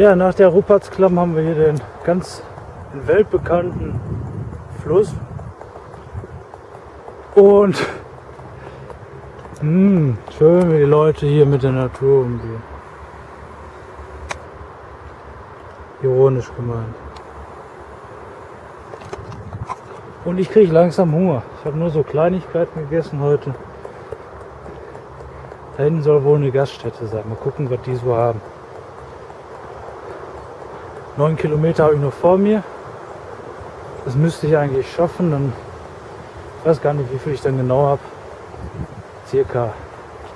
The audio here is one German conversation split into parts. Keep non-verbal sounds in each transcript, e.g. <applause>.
Ja, nach der Rupertsklamm haben wir hier den ganz weltbekannten Fluss. Und mh, schön, wie die Leute hier mit der Natur umgehen. Ironisch gemeint. Und ich kriege langsam Hunger. Ich habe nur so Kleinigkeiten gegessen heute. Da hinten soll wohl eine Gaststätte sein. Mal gucken, was die so haben. Neun Kilometer habe ich noch vor mir. Das müsste ich eigentlich schaffen. Dann ich weiß gar nicht, wie viel ich dann genau habe. Circa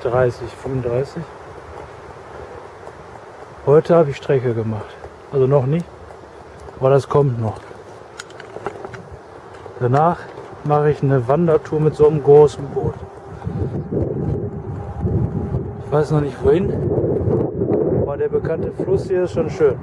30, 35. Heute habe ich Strecke gemacht. Also noch nicht. Aber das kommt noch. Danach mache ich eine Wandertour mit so einem großen Boot. Ich weiß noch nicht wohin, aber der bekannte Fluss hier ist schon schön.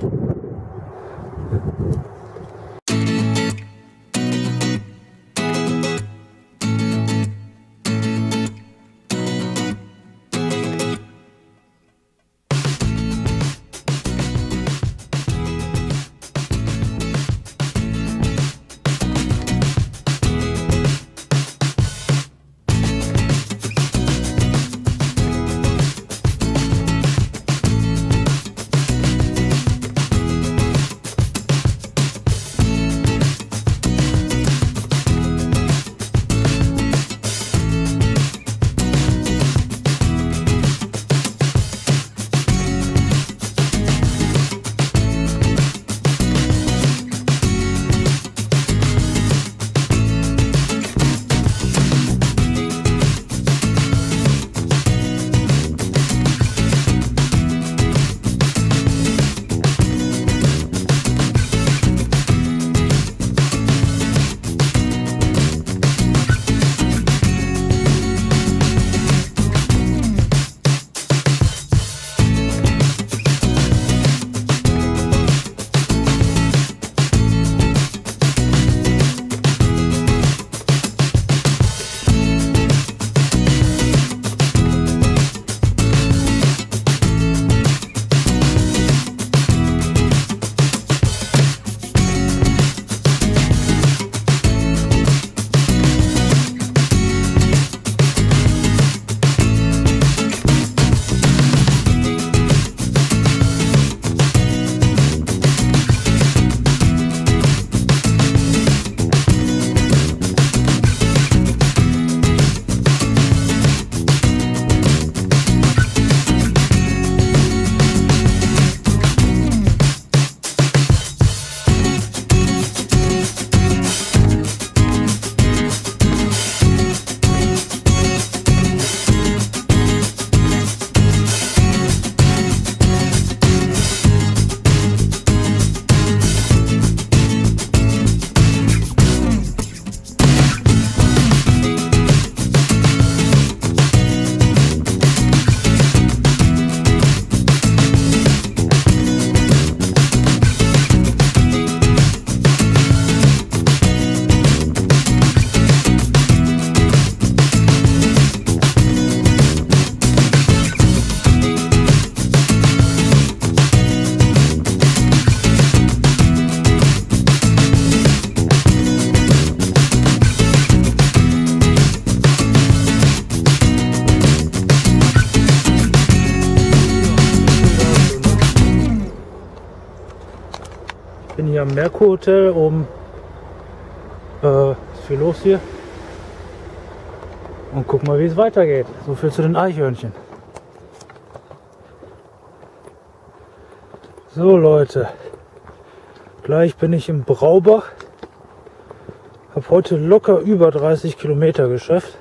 Merkur Hotel oben. Äh, ist viel los hier. Und guck mal, wie es weitergeht. So viel zu den Eichhörnchen. So Leute, gleich bin ich im Braubach. Hab heute locker über 30 Kilometer geschafft.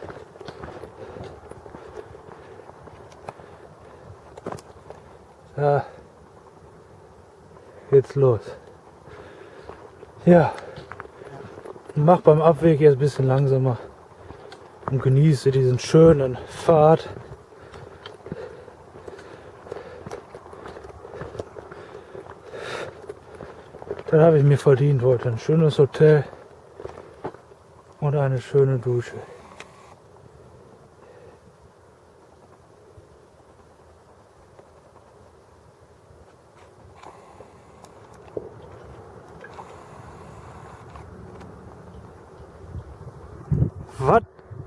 Ja, jetzt los. Ja, mach beim Abweg jetzt ein bisschen langsamer und genieße diesen schönen Pfad. Das habe ich mir verdient heute. Ein schönes Hotel und eine schöne Dusche.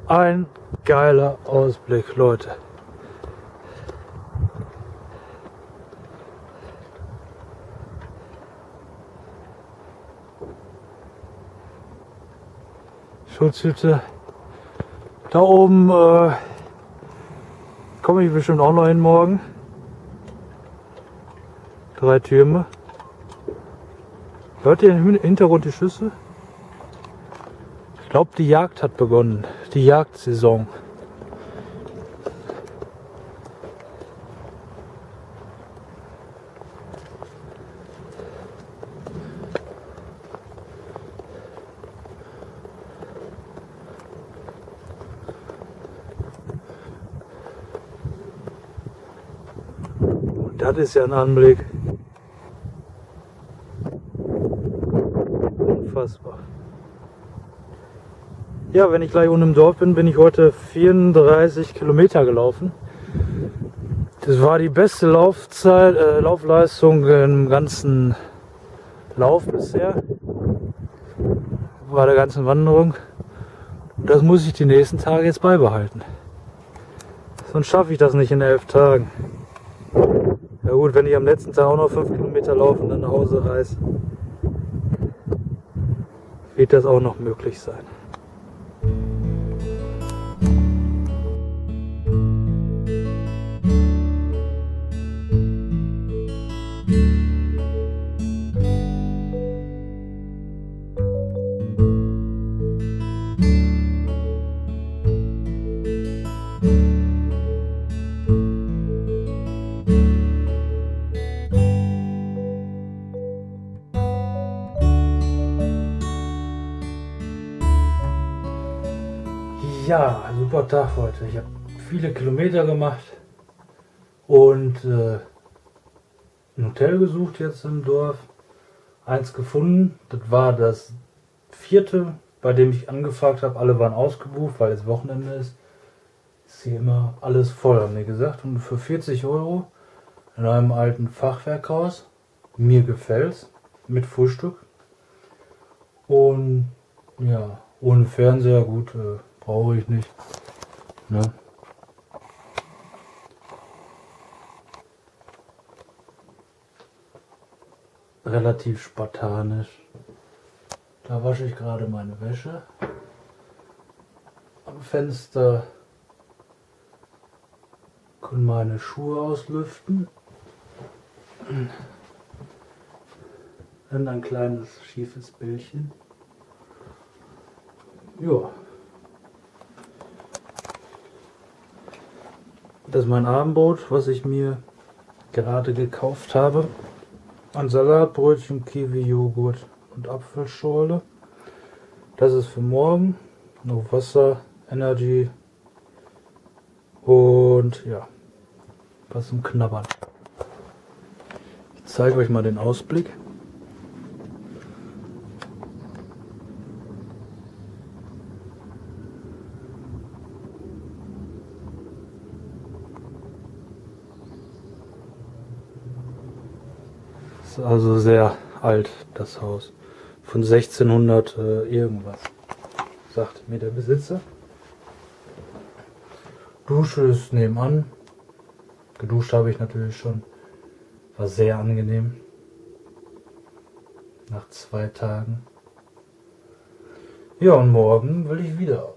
Ein geiler Ausblick, Leute. Schutzhütte. Da oben äh, komme ich bestimmt auch noch hin morgen. Drei Türme. Hört ihr im Hintergrund die Schüsse? Glaube, die Jagd hat begonnen. Die Jagdsaison. Und das ist ja ein Anblick. Unfassbar. Ja, wenn ich gleich unten im Dorf bin, bin ich heute 34 Kilometer gelaufen. Das war die beste Laufzeit, äh, Laufleistung im ganzen Lauf bisher. Bei der ganzen Wanderung. Das muss ich die nächsten Tage jetzt beibehalten. Sonst schaffe ich das nicht in elf Tagen. Ja gut, wenn ich am letzten Tag auch noch 5 Kilometer laufen und dann nach Hause reise, wird das auch noch möglich sein. thank you Ja, super Tag heute. Ich habe viele Kilometer gemacht und äh, ein Hotel gesucht jetzt im Dorf. Eins gefunden. Das war das vierte, bei dem ich angefragt habe. Alle waren ausgebucht, weil es Wochenende ist. Ist hier immer alles voll, haben die gesagt. Und für 40 Euro in einem alten Fachwerkhaus. Mir gefällt's. Mit Frühstück. Und ja, ohne Fernseher, gut. Äh, brauche ich nicht. Ne? Relativ spartanisch. Da wasche ich gerade meine Wäsche. Am Fenster können meine Schuhe auslüften. Dann ein kleines schiefes Bildchen. Ja. Das ist mein Abendbrot, was ich mir gerade gekauft habe. Ein Salatbrötchen, Kiwi-Joghurt und Apfelschorle. Das ist für morgen. Noch Wasser, Energy und ja, was zum Knabbern. Ich zeige euch mal den Ausblick. Ist also sehr alt, das Haus. Von 1600 äh, irgendwas, sagt mir der Besitzer. Dusche ist nebenan. Geduscht habe ich natürlich schon. War sehr angenehm. Nach zwei Tagen. Ja, und morgen will ich wieder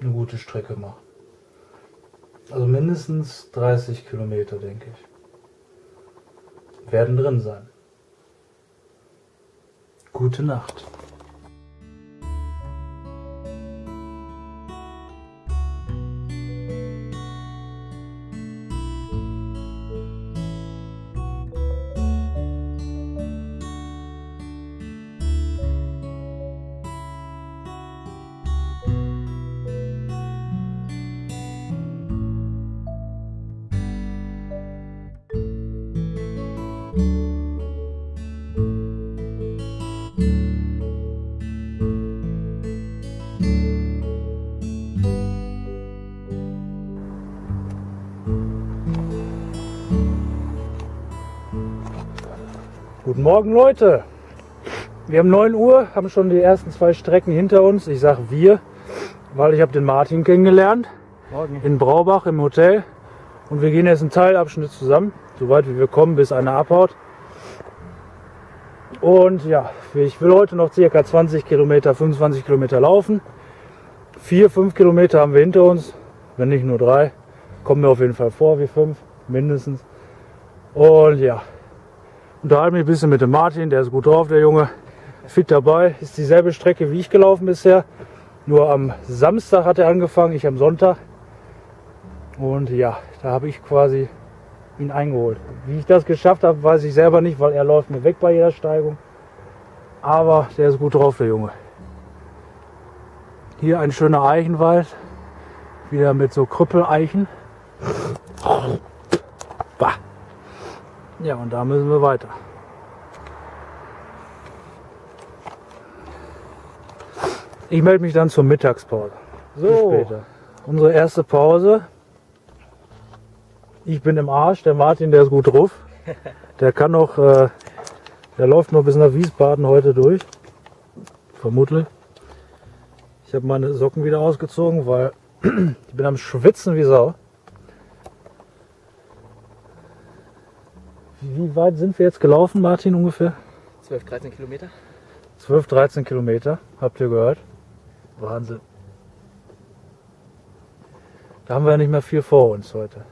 eine gute Strecke machen. Also mindestens 30 Kilometer, denke ich werden drin sein. Gute Nacht. Morgen Leute. Wir haben 9 Uhr, haben schon die ersten zwei Strecken hinter uns. Ich sage wir, weil ich habe den Martin kennengelernt Morgen. in Braubach im Hotel und wir gehen jetzt einen Teilabschnitt zusammen, soweit wie wir kommen, bis einer abhaut. Und ja, ich will heute noch circa 20 Kilometer, 25 Kilometer laufen. Vier, fünf Kilometer haben wir hinter uns, wenn nicht nur drei. Kommen mir auf jeden Fall vor wie fünf, mindestens. Und ja, unterhalte mich ein bisschen mit dem Martin, der ist gut drauf, der Junge. Fit dabei, ist dieselbe Strecke wie ich gelaufen bisher. Nur am Samstag hat er angefangen, ich am Sonntag. Und ja, da habe ich quasi ihn eingeholt. Wie ich das geschafft habe, weiß ich selber nicht, weil er läuft mir weg bei jeder Steigung. Aber der ist gut drauf, der Junge. Hier ein schöner Eichenwald. Wieder mit so Krüppeleichen. Ja, und da müssen wir weiter. Ich melde mich dann zur Mittagspause. Bis So. später. Unsere erste Pause. Ich bin im Arsch, der Martin, der ist gut drauf. <laughs> Der kann noch, äh, der läuft noch bis nach Wiesbaden heute durch. Vermutlich. Ich habe meine Socken wieder ausgezogen, weil <clears throat> ich bin am Schwitzen wie Sau. Wie weit sind wir jetzt gelaufen, Martin, ungefähr? 12, 13 Kilometer. 12, 13 Kilometer, habt ihr gehört? Wahnsinn. Da haben wir ja nicht mehr viel vor uns heute.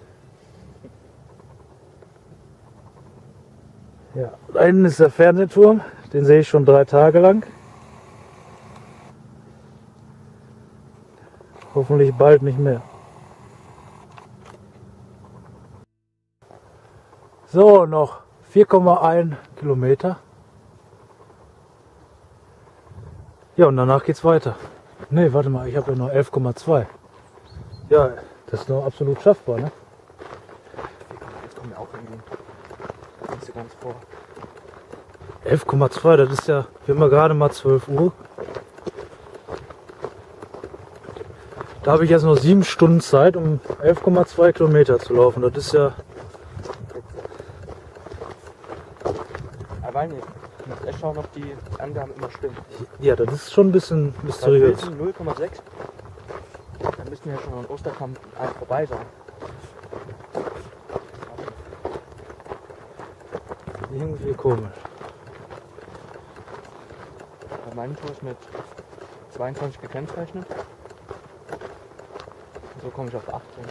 Ja, da hinten ist der Fernsehturm, den sehe ich schon drei Tage lang. Hoffentlich bald nicht mehr. So, noch 4,1 Kilometer. Ja, und danach geht's weiter. Nee, warte mal, ich habe ja noch 11,2. Ja, das ist noch absolut schaffbar, ne? Jetzt kommen wir auch so ganz vor. 11,2, das ist ja, wir haben ja gerade mal 12 Uhr. Da habe ich jetzt noch sieben Stunden Zeit, um 11,2 Kilometer zu laufen. Das ist ja, Aber weiß nicht. Ich muss echt schauen, ob die Angaben immer stimmen. ja, das ist schon ein bisschen mysteriös. Pilsen 0,6. Dann müssten wir ja schon an Osterkamp vorbei sein. Irgendwie komisch. Bei meinem Tour ist mit 22 gekennzeichnet. So komme ich auf 18.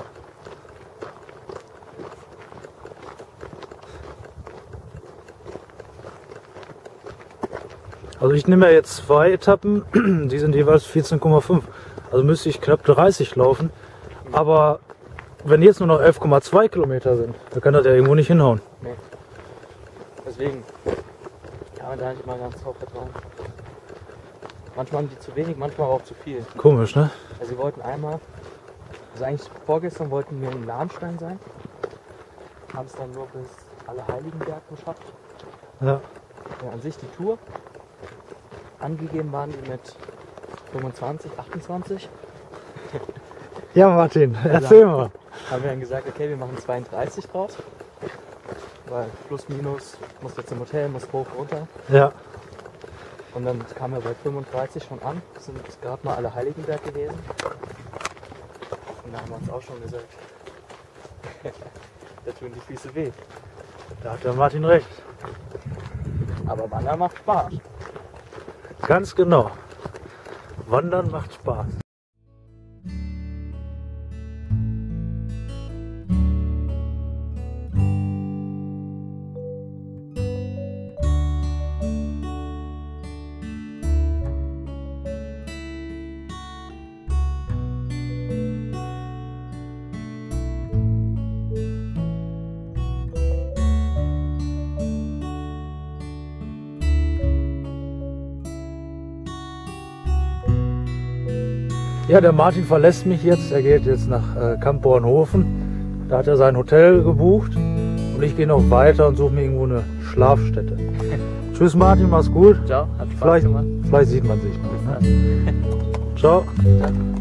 Also ich nehme ja jetzt zwei Etappen, <clears throat> die sind jeweils 14,5. Also müsste ich knapp 30 laufen. Aber wenn jetzt nur noch 11,2 Kilometer sind, dann kann das ja irgendwo nicht hinhauen. Nee. Deswegen kann man da nicht immer ganz drauf vertrauen. Manchmal haben die zu wenig, manchmal auch zu viel. Komisch, ne? Also sie wollten einmal, also eigentlich vorgestern wollten wir in Lahnstein sein. Haben es dann nur bis Allerheiligenberg geschafft. Ja. Ja, an sich die Tour. Angegeben waren die mit 25, 28. <laughs> Ja, Martin, <laughs> erzähl mal. Haben wir dann gesagt, okay, wir machen 32 draus. Weil plus minus, muss jetzt im Hotel, muss hoch, runter. Ja. Und dann kamen wir bei 35 schon an, sind gerade mal alle Heiligenberg gewesen. Und da haben wir uns auch schon gesagt, <laughs> da tun die Füße weh. Da hat der Martin recht. Aber Wandern macht Spaß. Ganz genau. Wandern macht Spaß. Ja, der Martin verlässt mich jetzt. Er geht jetzt nach äh, Kampbornhofen. Da hat er sein Hotel gebucht. Und ich gehe noch weiter und suche mir irgendwo eine Schlafstätte. <laughs> Tschüss Martin, mach's gut. Ciao, hat Spaß Vielleicht, gemacht. vielleicht sieht man sich noch. Ne? Ciao. <laughs> Ciao.